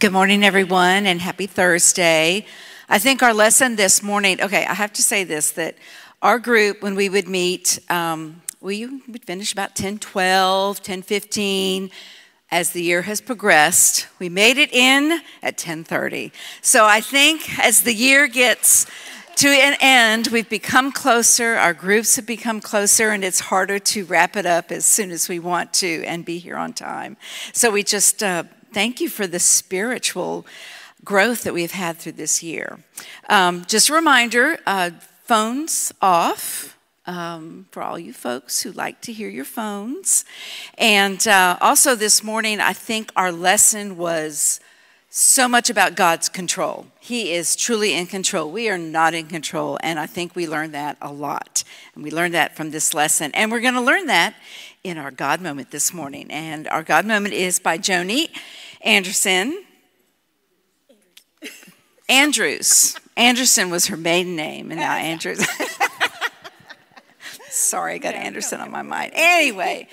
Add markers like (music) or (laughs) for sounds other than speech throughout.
Good morning, everyone, and happy Thursday. I think our lesson this morning, okay, I have to say this that our group, when we would meet, um, we would finish about 10 12, 10 15. As the year has progressed, we made it in at 10:30. So I think as the year gets to an end, we've become closer, our groups have become closer, and it's harder to wrap it up as soon as we want to and be here on time. So we just uh, thank you for the spiritual growth that we've had through this year. Um, just a reminder uh, phones off. Um, for all you folks who like to hear your phones. And uh, also this morning, I think our lesson was so much about God's control. He is truly in control. We are not in control. And I think we learned that a lot. And we learned that from this lesson. And we're going to learn that in our God moment this morning. And our God moment is by Joni Anderson. Andrews. Anderson was her maiden name, and now Andrews. (laughs) Sorry, I got Anderson on my mind. Anyway,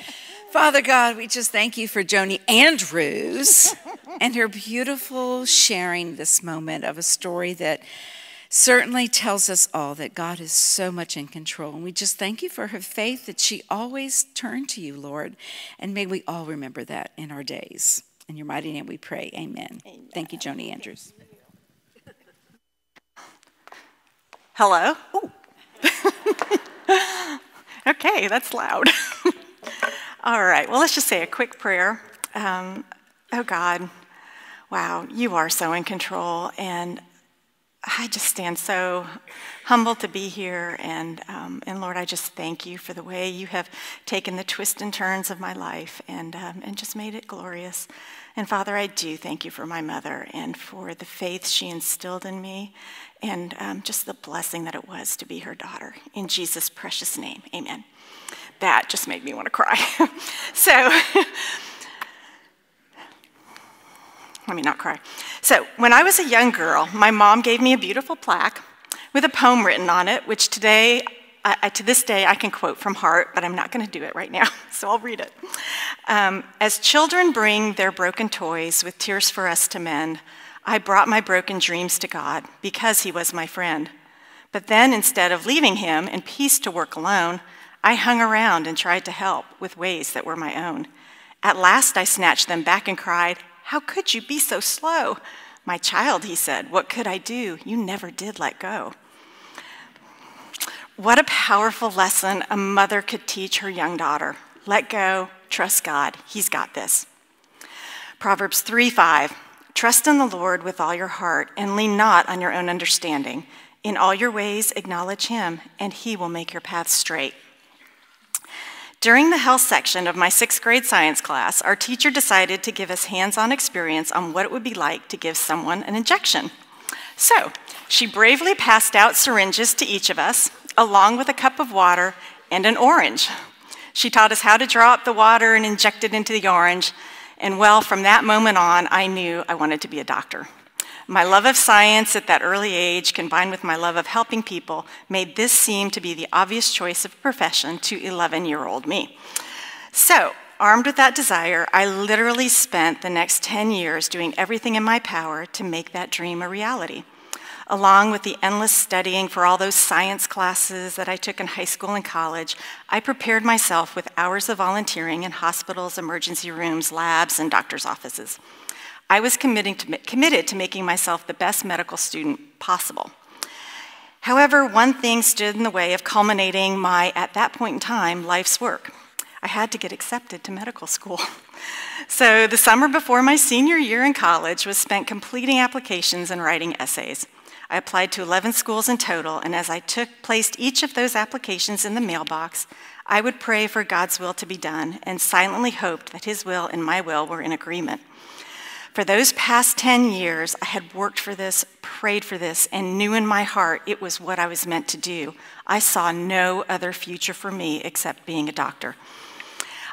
Father God, we just thank you for Joni Andrews and her beautiful sharing this moment of a story that certainly tells us all that God is so much in control. And we just thank you for her faith that she always turned to you, Lord. And may we all remember that in our days. In your mighty name we pray. Amen. Amen. Thank you, Joni Andrews. Hello. (laughs) okay, that's loud. (laughs) All right, well, let's just say a quick prayer. Um, oh, God, wow, you are so in control. And I just stand so humbled to be here. And, um, and Lord, I just thank you for the way you have taken the twists and turns of my life and, um, and just made it glorious. And Father, I do thank you for my mother and for the faith she instilled in me and um, just the blessing that it was to be her daughter. In Jesus' precious name, amen. That just made me want to cry. (laughs) so, (laughs) let me not cry. So, when I was a young girl, my mom gave me a beautiful plaque with a poem written on it, which today I, to this day, I can quote from heart, but I'm not going to do it right now, (laughs) so I'll read it. Um, As children bring their broken toys with tears for us to mend, I brought my broken dreams to God because He was my friend. But then, instead of leaving Him in peace to work alone, I hung around and tried to help with ways that were my own. At last, I snatched them back and cried, How could you be so slow? My child, he said, what could I do? You never did let go. What a powerful lesson a mother could teach her young daughter. Let go, trust God, He's got this. Proverbs 3 5 Trust in the Lord with all your heart and lean not on your own understanding. In all your ways, acknowledge Him, and He will make your path straight. During the health section of my sixth grade science class, our teacher decided to give us hands on experience on what it would be like to give someone an injection. So, she bravely passed out syringes to each of us, along with a cup of water and an orange. She taught us how to draw up the water and inject it into the orange. And well, from that moment on, I knew I wanted to be a doctor. My love of science at that early age, combined with my love of helping people, made this seem to be the obvious choice of profession to 11 year old me. So, armed with that desire, I literally spent the next 10 years doing everything in my power to make that dream a reality along with the endless studying for all those science classes that I took in high school and college, I prepared myself with hours of volunteering in hospitals, emergency rooms, labs, and doctors' offices. I was to, committed to making myself the best medical student possible. However, one thing stood in the way of culminating my, at that point in time, life's work. I had to get accepted to medical school. (laughs) So the summer before my senior year in college was spent completing applications and writing essays. I applied to 11 schools in total, and as I took placed each of those applications in the mailbox, I would pray for God's will to be done and silently hoped that his will and my will were in agreement. For those past 10 years, I had worked for this, prayed for this, and knew in my heart it was what I was meant to do. I saw no other future for me except being a doctor.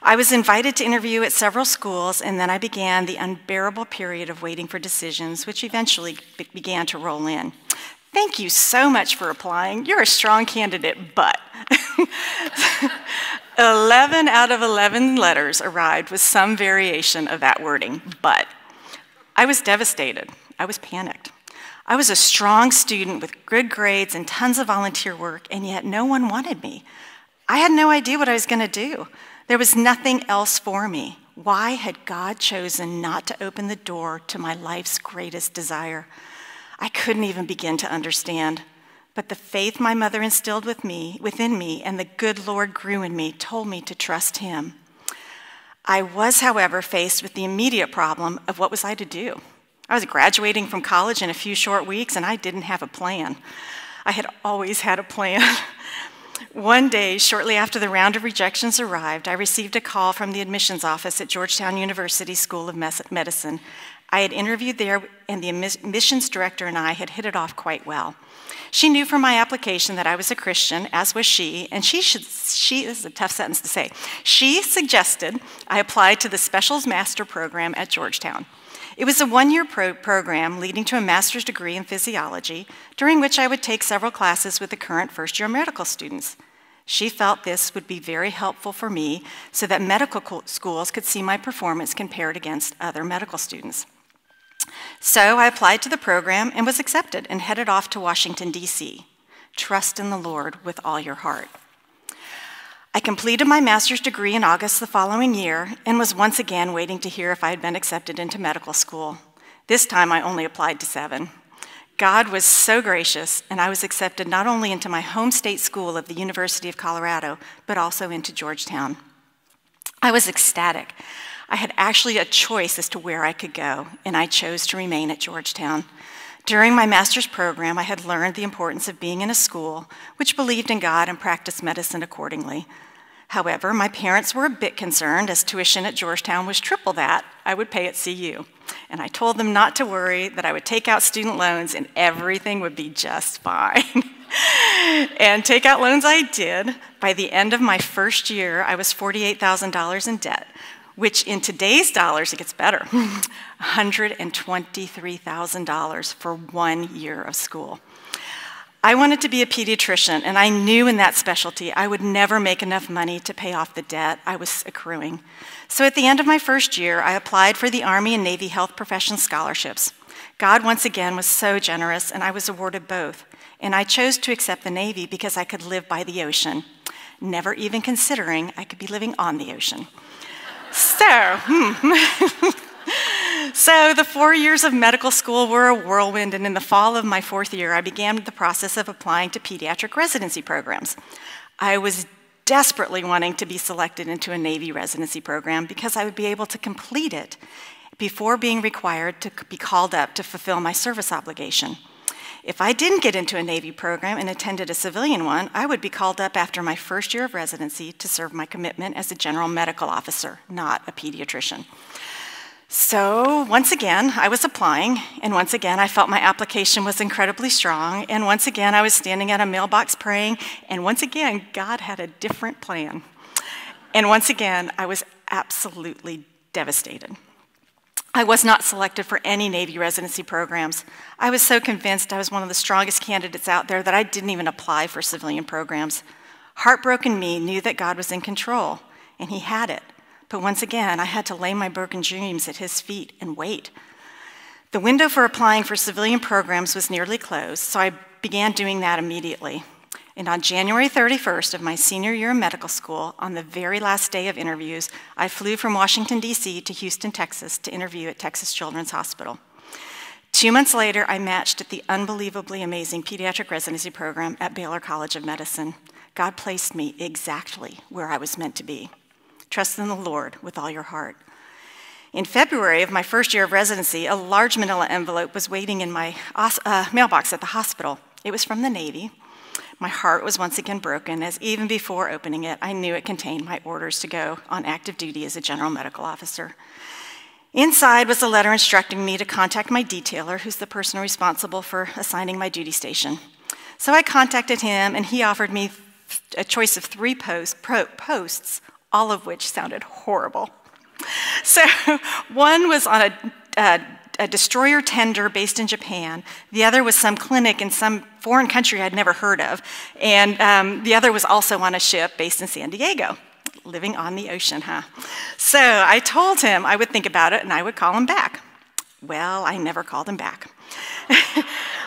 I was invited to interview at several schools, and then I began the unbearable period of waiting for decisions, which eventually be began to roll in. Thank you so much for applying. You're a strong candidate, but (laughs) 11 out of 11 letters arrived with some variation of that wording, but. I was devastated. I was panicked. I was a strong student with good grades and tons of volunteer work, and yet no one wanted me. I had no idea what I was going to do. There was nothing else for me. Why had God chosen not to open the door to my life's greatest desire? I couldn't even begin to understand. But the faith my mother instilled with me, within me and the good Lord grew in me told me to trust him. I was, however, faced with the immediate problem of what was I to do? I was graduating from college in a few short weeks and I didn't have a plan. I had always had a plan. (laughs) One day, shortly after the round of rejections arrived, I received a call from the admissions office at Georgetown University School of Medicine. I had interviewed there, and the admissions director and I had hit it off quite well. She knew from my application that I was a Christian, as was she, and she should, she, this is a tough sentence to say, she suggested I apply to the Specials Master Program at Georgetown. It was a one year pro program leading to a master's degree in physiology, during which I would take several classes with the current first year medical students. She felt this would be very helpful for me so that medical schools could see my performance compared against other medical students. So I applied to the program and was accepted and headed off to Washington, D.C. Trust in the Lord with all your heart. I completed my master's degree in August the following year and was once again waiting to hear if I had been accepted into medical school. This time I only applied to seven. God was so gracious, and I was accepted not only into my home state school of the University of Colorado, but also into Georgetown. I was ecstatic. I had actually a choice as to where I could go, and I chose to remain at Georgetown. During my master's program, I had learned the importance of being in a school which believed in God and practiced medicine accordingly. However, my parents were a bit concerned as tuition at Georgetown was triple that I would pay at CU. And I told them not to worry, that I would take out student loans and everything would be just fine. (laughs) and take out loans I did. By the end of my first year, I was $48,000 in debt, which in today's dollars, it gets better $123,000 for one year of school. I wanted to be a pediatrician, and I knew in that specialty I would never make enough money to pay off the debt I was accruing. So at the end of my first year, I applied for the Army and Navy Health Profession Scholarships. God once again was so generous, and I was awarded both. And I chose to accept the Navy because I could live by the ocean, never even considering I could be living on the ocean. So, hmm. (laughs) so the four years of medical school were a whirlwind, and in the fall of my fourth year, I began the process of applying to pediatric residency programs. I was desperately wanting to be selected into a Navy residency program because I would be able to complete it before being required to be called up to fulfill my service obligation. If I didn't get into a Navy program and attended a civilian one, I would be called up after my first year of residency to serve my commitment as a general medical officer, not a pediatrician. So, once again, I was applying, and once again, I felt my application was incredibly strong, and once again, I was standing at a mailbox praying, and once again, God had a different plan. And once again, I was absolutely devastated. I was not selected for any Navy residency programs. I was so convinced I was one of the strongest candidates out there that I didn't even apply for civilian programs. Heartbroken me knew that God was in control, and He had it. But once again, I had to lay my broken dreams at His feet and wait. The window for applying for civilian programs was nearly closed, so I began doing that immediately. And on January 31st of my senior year of medical school, on the very last day of interviews, I flew from Washington, D.C. to Houston, Texas to interview at Texas Children's Hospital. Two months later, I matched at the unbelievably amazing pediatric residency program at Baylor College of Medicine. God placed me exactly where I was meant to be. Trust in the Lord with all your heart. In February of my first year of residency, a large manila envelope was waiting in my uh, mailbox at the hospital. It was from the Navy, my heart was once again broken as even before opening it, I knew it contained my orders to go on active duty as a general medical officer. Inside was a letter instructing me to contact my detailer, who's the person responsible for assigning my duty station. So I contacted him, and he offered me a choice of three post, pro, posts, all of which sounded horrible. (laughs) So one was on a, a a destroyer tender based in Japan. The other was some clinic in some foreign country I'd never heard of. And um, the other was also on a ship based in San Diego, living on the ocean, huh? So I told him I would think about it and I would call him back. Well, I never called him back. (laughs)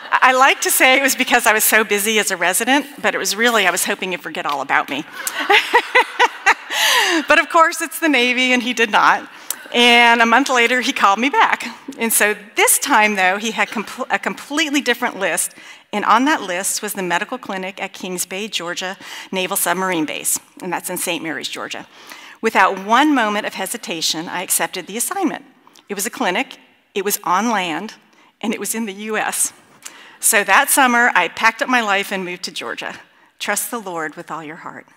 I like to say it was because I was so busy as a resident, but it was really I was hoping he'd forget all about me. (laughs) but of course, it's the Navy, and he did not. And a month later, he called me back. And so this time, though, he had a completely different list. And on that list was the medical clinic at Kings Bay, Georgia Naval Submarine Base. And that's in St. Mary's, Georgia. Without one moment of hesitation, I accepted the assignment. It was a clinic, it was on land, and it was in the US. So that summer, I packed up my life and moved to Georgia. Trust the Lord with all your heart.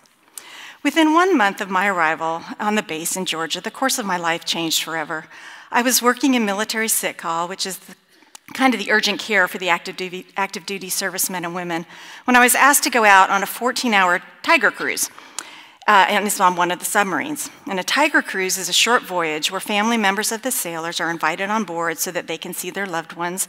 Within one month of my arrival on the base in Georgia, the course of my life changed forever. I was working in military sick call, which is the, kind of the urgent care for the active duty, active duty servicemen and women, when I was asked to go out on a 14 hour Tiger cruise. Uh, and it's on one of the submarines. And a Tiger cruise is a short voyage where family members of the sailors are invited on board so that they can see their loved ones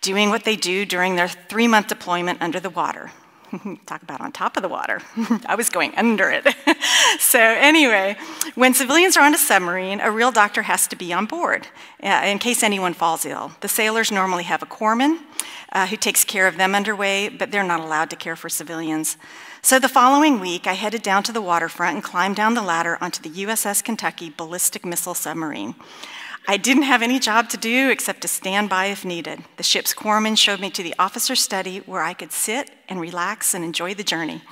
doing what they do during their three month deployment under the water. (laughs) Talk about on top of the water. (laughs) I was going under it. (laughs) so, anyway, when civilians are on a submarine, a real doctor has to be on board uh, in case anyone falls ill. The sailors normally have a corpsman uh, who takes care of them underway, but they're not allowed to care for civilians. So, the following week, I headed down to the waterfront and climbed down the ladder onto the USS Kentucky ballistic missile submarine. I didn't have any job to do except to stand by if needed. The ship's corpsman showed me to the officer's study where I could sit and relax and enjoy the journey.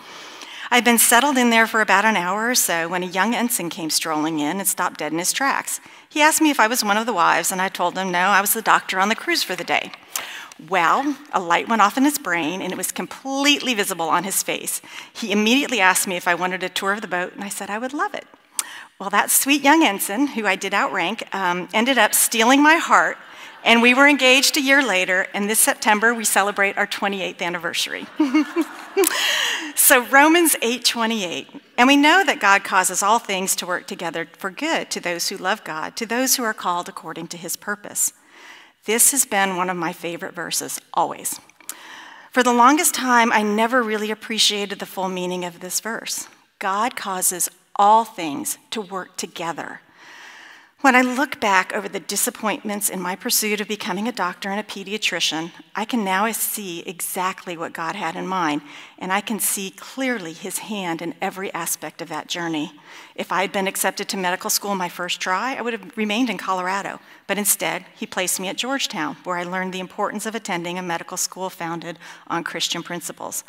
I'd been settled in there for about an hour or so when a young ensign came strolling in and stopped dead in his tracks. He asked me if I was one of the wives, and I told him no, I was the doctor on the cruise for the day. Well, a light went off in his brain, and it was completely visible on his face. He immediately asked me if I wanted a tour of the boat, and I said I would love it. Well, that sweet young ensign, who I did outrank, um, ended up stealing my heart, and we were engaged a year later, and this September we celebrate our 28th anniversary. (laughs) so Romans 8:28, and we know that God causes all things to work together for good to those who love God, to those who are called according to his purpose. This has been one of my favorite verses always. For the longest time, I never really appreciated the full meaning of this verse. God causes all things to work together. When I look back over the disappointments in my pursuit of becoming a doctor and a pediatrician, I can now see exactly what God had in mind, and I can see clearly His hand in every aspect of that journey. If I had been accepted to medical school my first try, I would have remained in Colorado, but instead, He placed me at Georgetown, where I learned the importance of attending a medical school founded on Christian principles.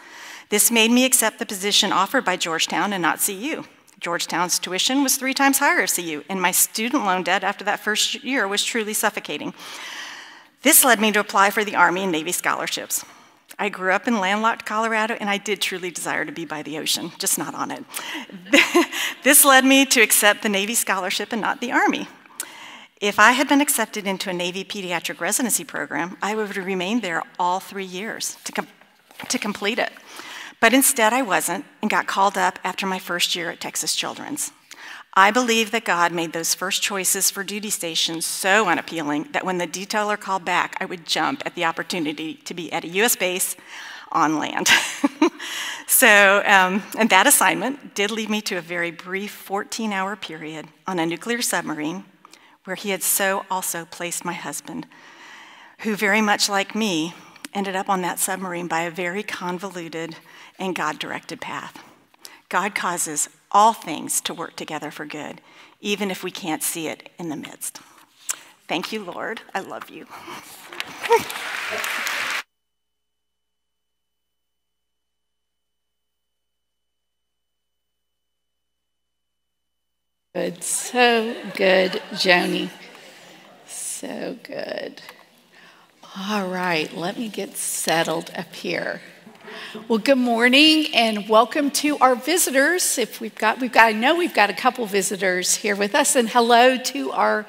This made me accept the position offered by Georgetown and not CU. Georgetown's tuition was three times higher at CU, and my student loan debt after that first year was truly suffocating. This led me to apply for the Army and Navy scholarships. I grew up in landlocked Colorado, and I did truly desire to be by the ocean, just not on it. (laughs) this led me to accept the Navy scholarship and not the Army. If I had been accepted into a Navy pediatric residency program, I would have remained there all three years to, com to complete it. But instead, I wasn't and got called up after my first year at Texas Children's. I believe that God made those first choices for duty stations so unappealing that when the detailer called back, I would jump at the opportunity to be at a US base on land. (laughs) so, um, and that assignment did lead me to a very brief 14 hour period on a nuclear submarine where he had so also placed my husband, who, very much like me, ended up on that submarine by a very convoluted and God directed path. God causes all things to work together for good, even if we can't see it in the midst. Thank you, Lord. I love you. Good. So good, Joni. So good. All right, let me get settled up here. Well, good morning and welcome to our visitors. If we've got, we've got, I know we've got a couple visitors here with us, and hello to our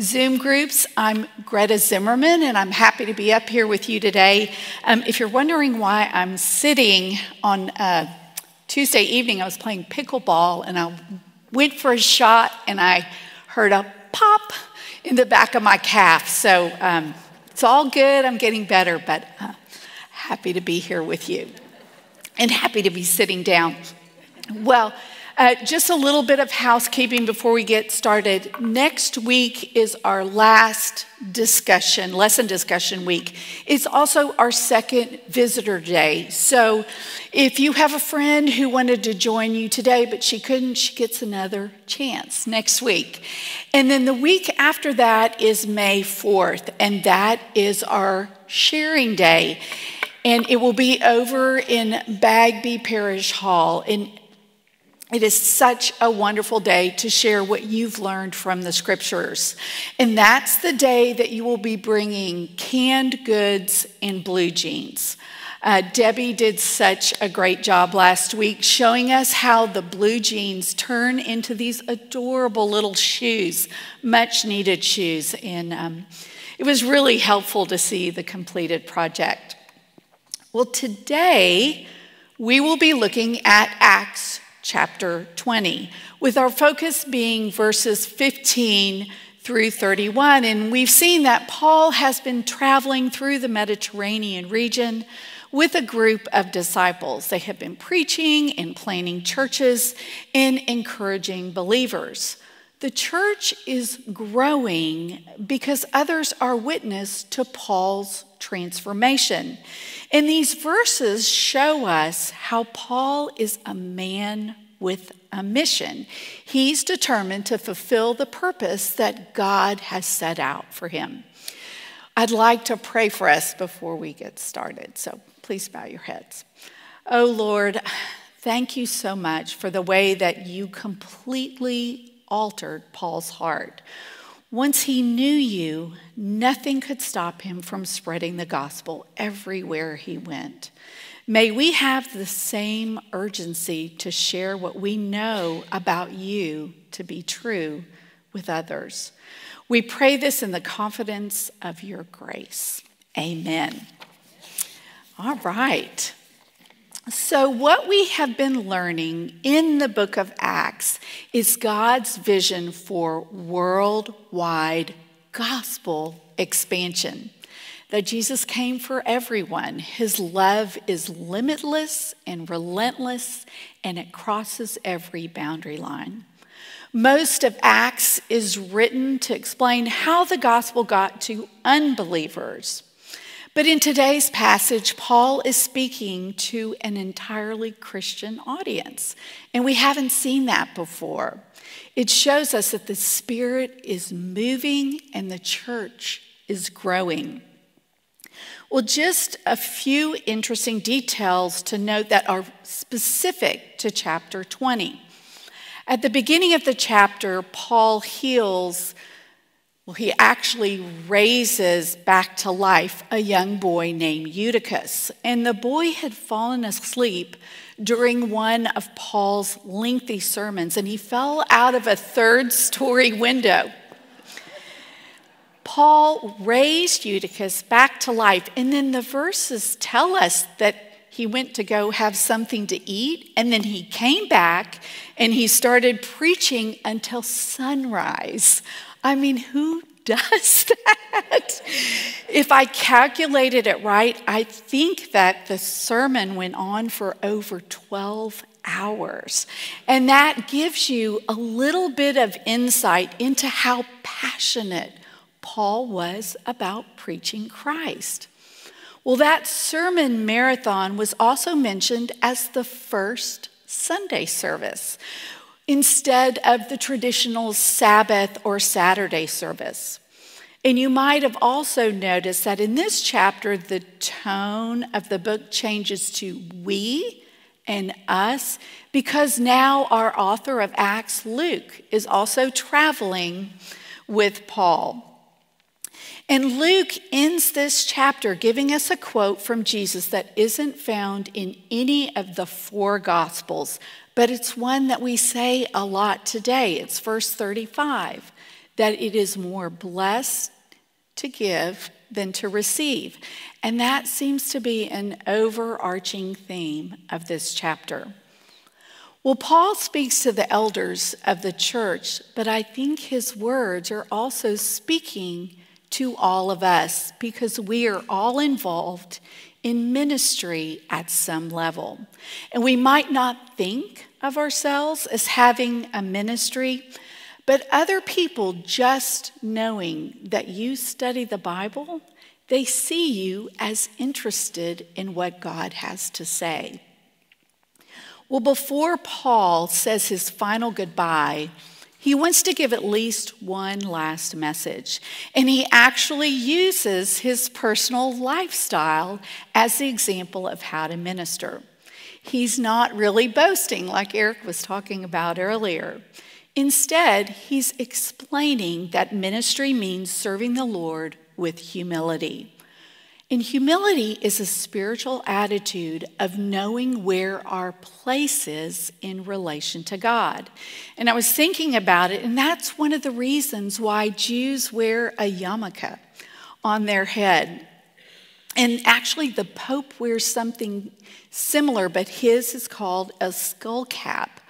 Zoom groups. I'm Greta Zimmerman, and I'm happy to be up here with you today. Um, if you're wondering why I'm sitting on uh, Tuesday evening, I was playing pickleball, and I went for a shot, and I heard a pop in the back of my calf. So um, it's all good. I'm getting better, but uh, happy to be here with you and happy to be sitting down. Well, Uh, just a little bit of housekeeping before we get started. Next week is our last discussion, lesson discussion week. It's also our second visitor day. So if you have a friend who wanted to join you today, but she couldn't, she gets another chance next week. And then the week after that is May 4th, and that is our sharing day. And it will be over in Bagby Parish Hall. And it is such a wonderful day to share what you've learned from the scriptures. And that's the day that you will be bringing canned goods and blue jeans. Uh, Debbie did such a great job last week showing us how the blue jeans turn into these adorable little shoes, much needed shoes. And um, it was really helpful to see the completed project. Well, today we will be looking at Acts chapter 20, with our focus being verses 15 through 31. And we've seen that Paul has been traveling through the Mediterranean region with a group of disciples. They have been preaching and planning churches and encouraging believers. The church is growing because others are witness to Paul's transformation. And these verses show us how Paul is a man with a mission. He's determined to fulfill the purpose that God has set out for him. I'd like to pray for us before we get started, so please bow your heads. Oh Lord, thank you so much for the way that you completely altered Paul's heart. Once he knew you, nothing could stop him from spreading the gospel everywhere he went. May we have the same urgency to share what we know about you to be true with others. We pray this in the confidence of your grace. Amen. All right. So, what we have been learning in the book of Acts is God's vision for worldwide gospel expansion. That Jesus came for everyone. His love is limitless and relentless, and it crosses every boundary line. Most of Acts is written to explain how the gospel got to unbelievers. But in today's passage, Paul is speaking to an entirely Christian audience, and we haven't seen that before. It shows us that the Spirit is moving and the church is growing. Well, just a few interesting details to note that are specific to chapter 20. At the beginning of the chapter, Paul heals well, he actually raises back to life a young boy named Eutychus. And the boy had fallen asleep during one of Paul's lengthy sermons, and he fell out of a third story window. Paul raised Eutychus back to life, and then the verses tell us that he went to go have something to eat, and then he came back and he started preaching until sunrise I mean, who does (laughs) that? if I calculated it right, I think that the sermon went on for over 12 hours. And that gives you a little bit of insight into how passionate Paul was about preaching Christ. Well, that sermon marathon was also mentioned as the first Sunday service, instead of the traditional Sabbath or Saturday service. And you might have also noticed that in this chapter, the tone of the book changes to we and us because now our author of Acts, Luke, is also traveling with Paul. And Luke ends this chapter giving us a quote from Jesus that isn't found in any of the four Gospels, but it's one that we say a lot today. It's verse 35 that it is more blessed to give than to receive. And that seems to be an overarching theme of this chapter. Well, Paul speaks to the elders of the church, but I think his words are also speaking to all of us because we are all involved in ministry at some level. And we might not think of ourselves as having a ministry, but other people just knowing that you study the Bible, they see you as interested in what God has to say. Well, before Paul says his final goodbye, he wants to give at least one last message. And he actually uses his personal lifestyle as the example of how to minister. He's not really boasting like Eric was talking about earlier. Instead, he's explaining that ministry means serving the Lord with humility. And humility is a spiritual attitude of knowing where our place is in relation to God. And I was thinking about it, and that's one of the reasons why Jews wear a yarmulke on their head. And actually, the Pope wears something similar, but his is called a skull cap.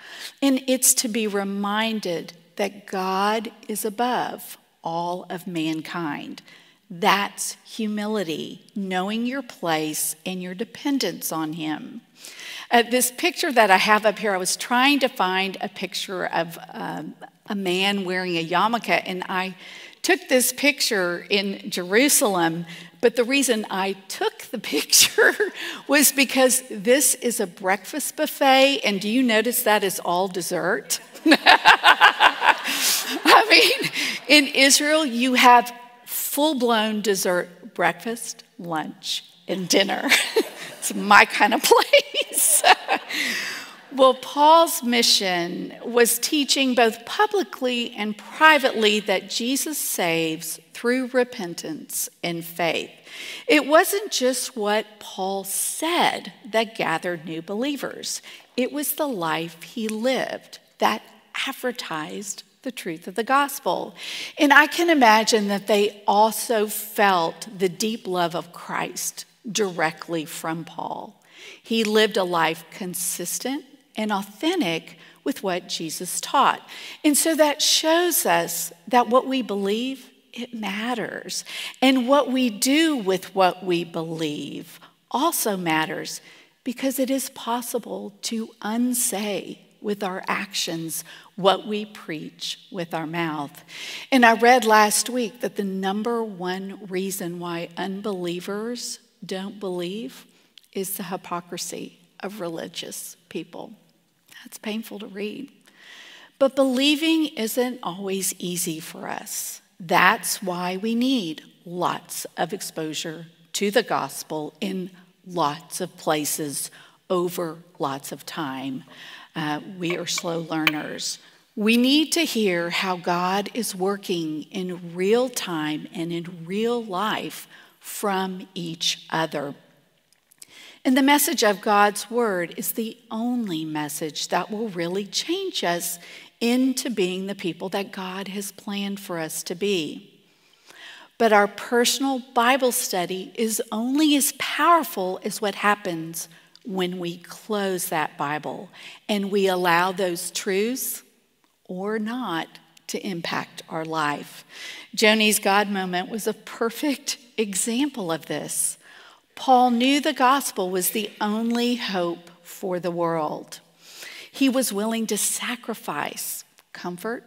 And it's to be reminded that God is above all of mankind. That's humility, knowing your place and your dependence on Him. Uh, this picture that I have up here, I was trying to find a picture of um, a man wearing a yarmulke, and I took this picture in Jerusalem. But the reason I took the (laughs) picture was because this is a breakfast buffet, and do you notice that is all dessert? (laughs) I mean, in Israel, you have full blown dessert breakfast, lunch, and dinner. (laughs) it's my kind of place. Well, Paul's mission was teaching both publicly and privately that Jesus saves through repentance and faith. It wasn't just what Paul said that gathered new believers, it was the life he lived that advertised the truth of the gospel. And I can imagine that they also felt the deep love of Christ directly from Paul. He lived a life consistent and authentic with what Jesus taught. And so that shows us that what we believe, it matters. And what we do with what we believe also matters because it is possible to unsay with our actions what we preach with our mouth. And I read last week that the number one reason why unbelievers don't believe is the hypocrisy of religious people. That's painful to read. But believing isn't always easy for us. That's why we need lots of exposure to the gospel in lots of places over lots of time. Uh, we are slow learners. We need to hear how God is working in real time and in real life from each other. And the message of God's word is the only message that will really change us into being the people that God has planned for us to be. But our personal Bible study is only as powerful as what happens when we close that Bible and we allow those truths or not to impact our life. Joni's God moment was a perfect example of this. Paul knew the gospel was the only hope for the world. He was willing to sacrifice comfort,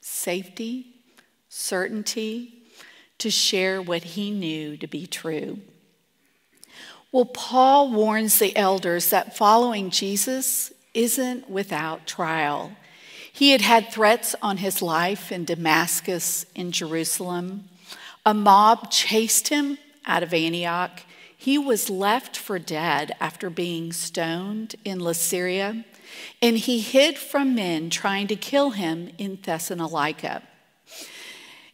safety, certainty to share what he knew to be true. Well, Paul warns the elders that following Jesus isn't without trial. He had had threats on his life in Damascus, in Jerusalem. A mob chased him out of Antioch. He was left for dead after being stoned in Lystra, and he hid from men trying to kill him in Thessalonica.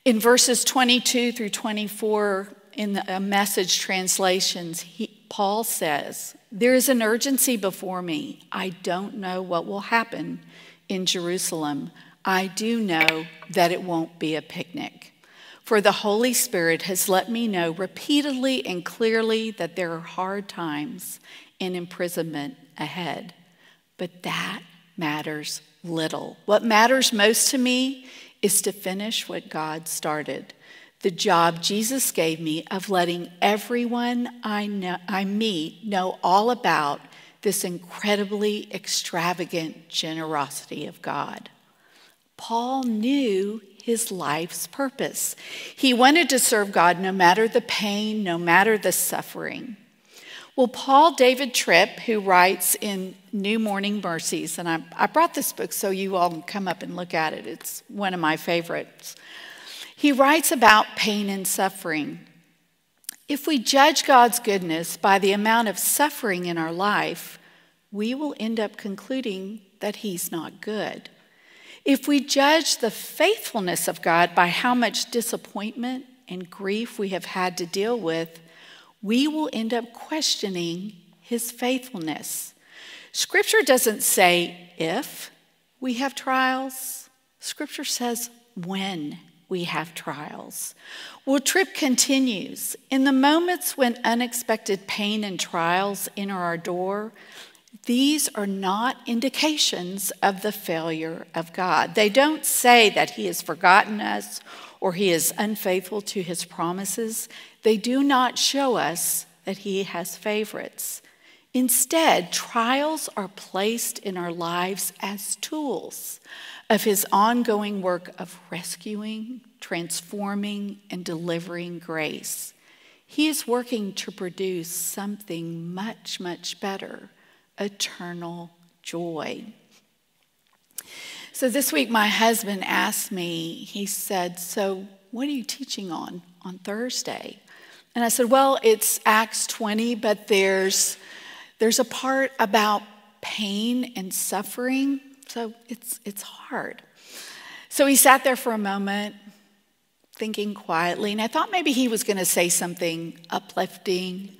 In verses 22 through 24, in the uh, message translations, he, Paul says, There is an urgency before me. I don't know what will happen in Jerusalem. I do know that it won't be a picnic. For the Holy Spirit has let me know repeatedly and clearly that there are hard times and imprisonment ahead. But that matters little. What matters most to me is to finish what God started. the job Jesus gave me of letting everyone I, know, I meet know all about this incredibly extravagant generosity of God. Paul knew his life's purpose. He wanted to serve God no matter the pain, no matter the suffering. Well, Paul David Tripp, who writes in New Morning Mercies, and I, I brought this book so you all can come up and look at it. It's one of my favorites. He writes about pain and suffering. If we judge God's goodness by the amount of suffering in our life, we will end up concluding that He's not good. If we judge the faithfulness of God by how much disappointment and grief we have had to deal with, we will end up questioning his faithfulness. Scripture doesn't say if we have trials, Scripture says when we have trials. Well, Tripp continues In the moments when unexpected pain and trials enter our door, these are not indications of the failure of God. They don't say that He has forgotten us or He is unfaithful to His promises. They do not show us that He has favorites. Instead, trials are placed in our lives as tools of His ongoing work of rescuing, transforming, and delivering grace. He is working to produce something much, much better eternal joy. So this week, my husband asked me, he said, So, what are you teaching on on Thursday? And I said, Well, it's Acts 20, but there's, there's a part about pain and suffering. So it's, it's hard. So he sat there for a moment, thinking quietly, and I thought maybe he was going to say something uplifting.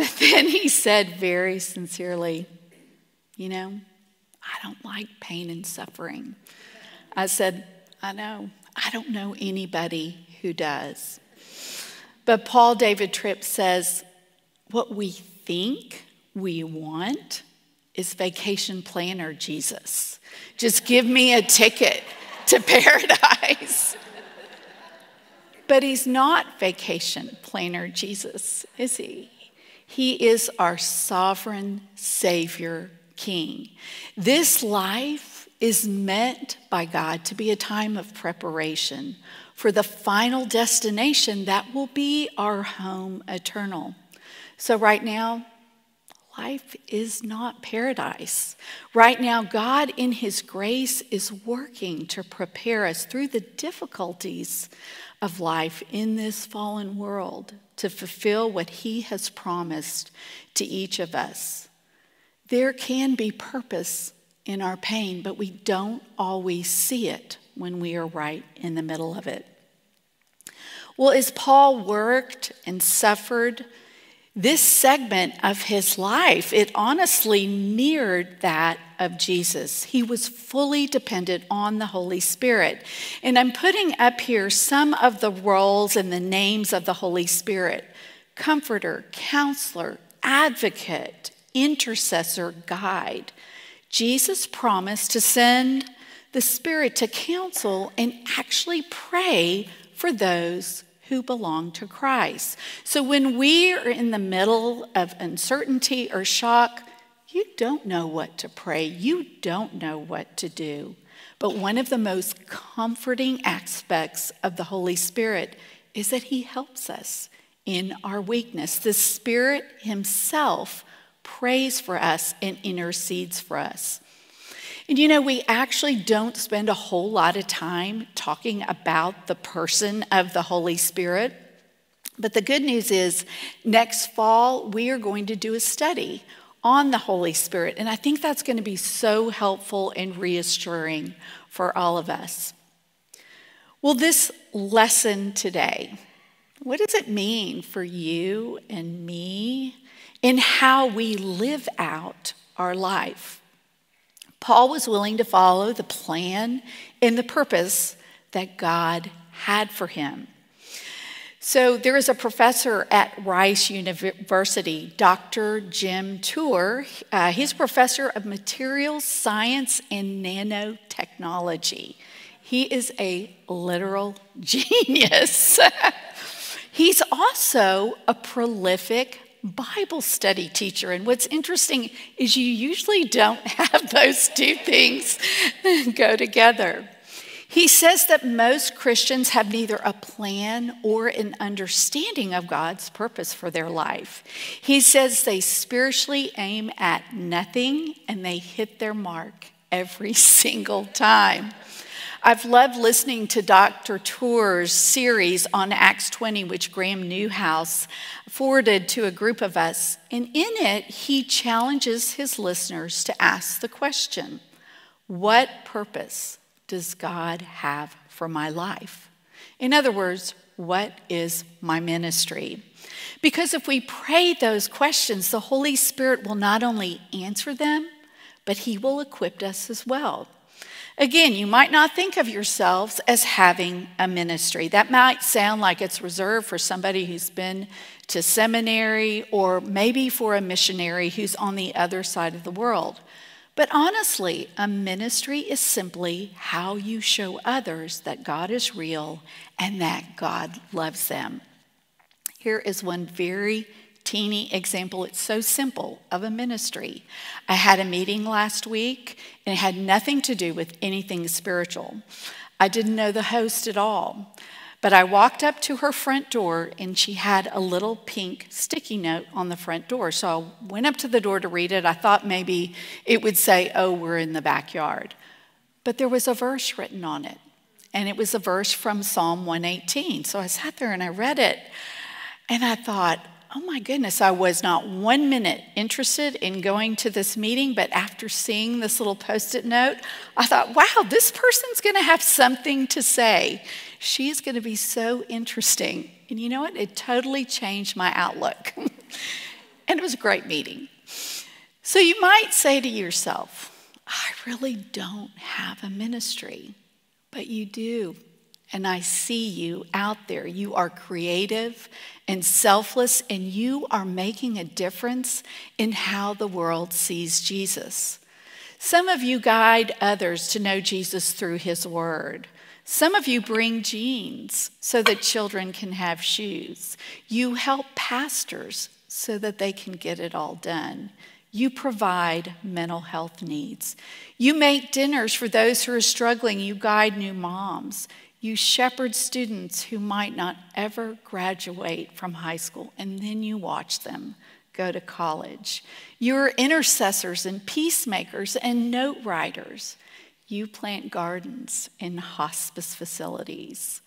But then he said very sincerely, You know, I don't like pain and suffering. I said, I know. I don't know anybody who does. But Paul David Tripp says, what we think we want is vacation planner Jesus. Just give me a ticket to (laughs) paradise. but he's not vacation planner Jesus, is he? He is our sovereign Savior King. This life is meant by God to be a time of preparation for the final destination that will be our home eternal. So, right now, life is not paradise. Right now, God, in His grace, is working to prepare us through the difficulties of life in this fallen world to fulfill what He has promised to each of us. There can be purpose in our pain, but we don't always see it when we are right in the middle of it. Well, as Paul worked and suffered, this segment of his life, it honestly mirrored that of Jesus. He was fully dependent on the Holy Spirit. And I'm putting up here some of the roles and the names of the Holy Spirit comforter, counselor, advocate, intercessor, guide. Jesus promised to send the Spirit to counsel and actually pray for those who belong to Christ. So when we are in the middle of uncertainty or shock, you don't know what to pray, you don't know what to do. But one of the most comforting aspects of the Holy Spirit is that He helps us in our weakness. The Spirit Himself prays for us and intercedes for us. And you know, we actually don't spend a whole lot of time talking about the person of the Holy Spirit. But the good news is, next fall, we are going to do a study on the Holy Spirit. And I think that's going to be so helpful and reassuring for all of us. Well, this lesson today, what does it mean for you and me in how we live out our life? Paul was willing to follow the plan and the purpose that God had for him. So there is a professor at Rice University, Dr. Jim Tour. Uh, he's a professor of materials science and nanotechnology. He is a literal (laughs) genius. (laughs) He's also a prolific Bible study teacher. And what's interesting is you usually don't (laughs) have those two things (laughs) go together. He says that most Christians have neither a plan or an understanding of God's purpose for their life. He says they spiritually aim at nothing and they hit their mark every (laughs) single time. I've loved listening to Dr. Tour's series on Acts 20, which Graham Newhouse forwarded to a group of us. And in it, he challenges his listeners to ask the question What purpose does God have for my life? In other words, what is my ministry? Because if we pray those questions, the Holy Spirit will not only answer them, but He will equip us as well. Again, you might not think of yourselves as having a ministry. That might sound like it's reserved for somebody who's been to seminary or maybe for a missionary who's on the other side of the world. But honestly, a ministry is simply how you show others that God is real and that God loves them. Here is one very teeny example, it's so simple, of a ministry. I had a meeting last week and it had nothing to do with anything spiritual. I didn't know the host at all. But I walked up to her front door and she had a little pink sticky note on the front door. So I went up to the door to read it. I thought maybe it would say, Oh, we're in the backyard. But there was a verse written on it. And it was a verse from Psalm 118. So I sat there and I read it. And I thought, oh my goodness, I was not one minute interested in going to this meeting, but after seeing this little post it note, I thought, wow, this person's going to have something to say. She's going to be so interesting. And you know what? It totally changed my outlook. (laughs) and it was a great meeting. So you might say to yourself, I really don't have a ministry, but you do and I see you out there. You are creative and selfless, and you are making a difference in how the world sees Jesus. Some of you guide others to know Jesus through his word. Some of you bring jeans so that children can have shoes. You help pastors so that they can get it all done. You provide mental health needs. You make dinners for those who are struggling. You guide new moms. You shepherd students who might not ever graduate from high school, and then you watch them go to college. You're intercessors and peacemakers and note writers. You plant gardens in hospice facilities.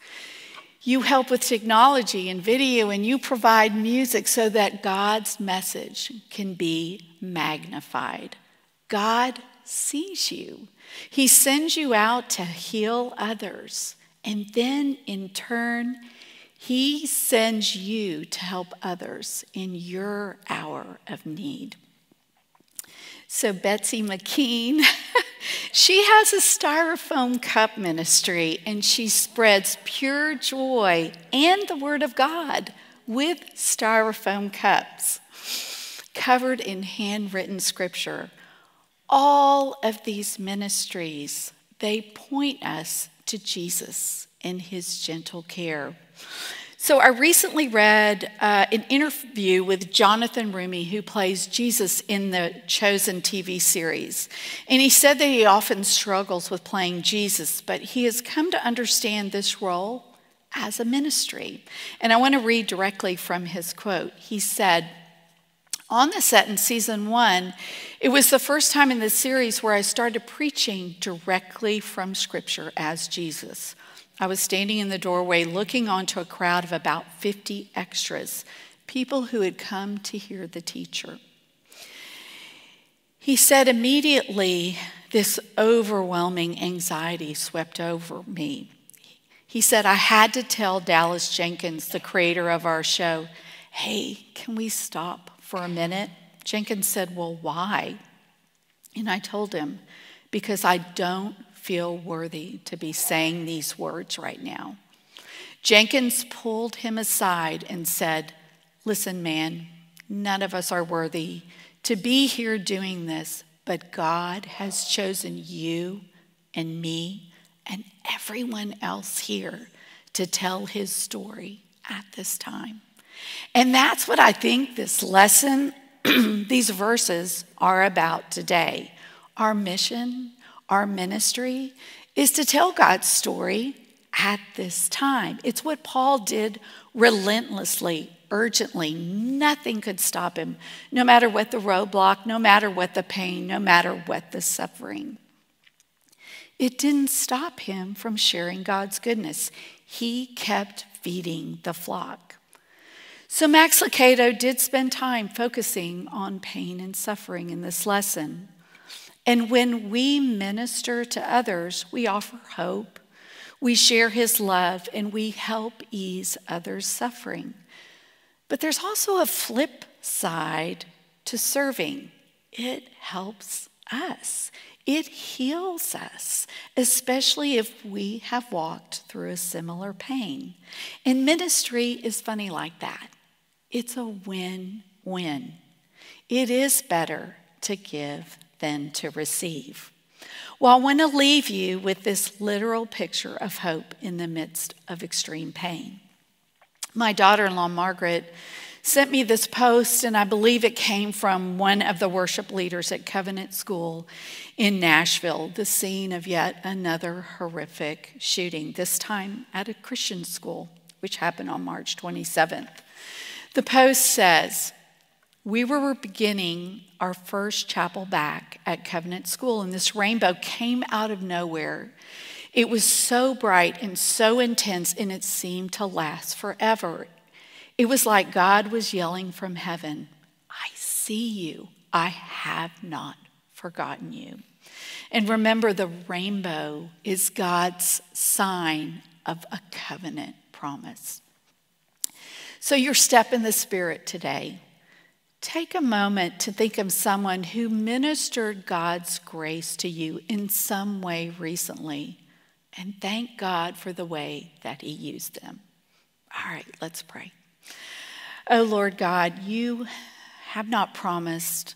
You help with technology and video, and you provide music so that God's message can be magnified. God sees you, He sends you out to heal others. And then in turn, he sends you to help others in your hour of need. So, Betsy McKean, (laughs) she has a styrofoam cup ministry and she spreads pure joy and the Word of God with styrofoam cups covered in handwritten scripture. All of these ministries, they point us to Jesus and his gentle care. So, I recently read uh, an interview with Jonathan Roumie, who plays Jesus in the Chosen TV series. And he said that he often struggles with playing Jesus, but he has come to understand this role as a ministry. And I want to read directly from his quote. He said, on the set in season one, it was the first time in the series where I started preaching directly from Scripture as Jesus. I was standing in the doorway looking onto a crowd of about 50 extras, people who had come to hear the teacher. He said immediately, this overwhelming anxiety swept over me. He said, I had to tell Dallas Jenkins, the creator of our show, hey, can we stop for a minute. Jenkins said, Well, why? And I told him, Because I don't feel worthy to be saying these words right now. Jenkins pulled him aside and said, Listen, man, none of us are worthy to be here doing this, but God has chosen you and me and everyone else here to tell his story at this time. And that's what I think this lesson, (clears throat) these verses are about today. Our mission, our ministry is to tell God's story at this time. It's what Paul did relentlessly, urgently. Nothing could stop him, no matter what the roadblock, no matter what the pain, no matter what the suffering. It didn't stop him from sharing God's goodness. He kept feeding the flock. So Max Lucado did spend time focusing on pain and suffering in this lesson. And when we minister to others, we offer hope, we share his love, and we help ease others' suffering. But there's also a flip side to serving it helps us. It heals us, especially if we have walked through a similar pain. And ministry is funny like that. It's a win win. It is better to give than to receive. Well, I want to leave you with this literal picture of hope in the midst of extreme pain. My daughter in law, Margaret, sent me this post, and I believe it came from one of the worship leaders at Covenant School in Nashville, the scene of yet another horrific shooting, this time at a Christian school, which happened on March 27th. The post says, we were beginning our first chapel back at Covenant School, and this rainbow came out of nowhere. It was so bright and so intense, and it seemed to last forever. It was like God was yelling from heaven, I see you. I have not forgotten you. And remember, the rainbow is God's sign of a covenant promise. So, your step in the Spirit today Take a moment to think of someone who ministered God's grace to you in some way recently and thank God for the way that He used them. All right, let's pray. Oh Lord God, you have not promised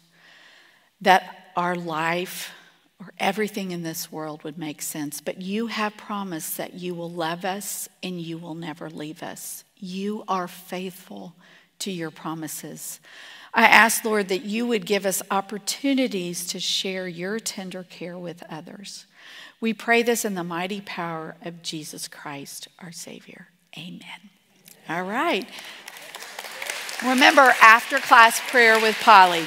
that our life or everything in this world would make sense, but you have promised that you will love us and you will never leave us. You are faithful to your promises. I ask, Lord, that you would give us opportunities to share your tender care with others. We pray this in the mighty power of Jesus Christ, our Savior. Amen. All right. Remember, after class prayer with Polly.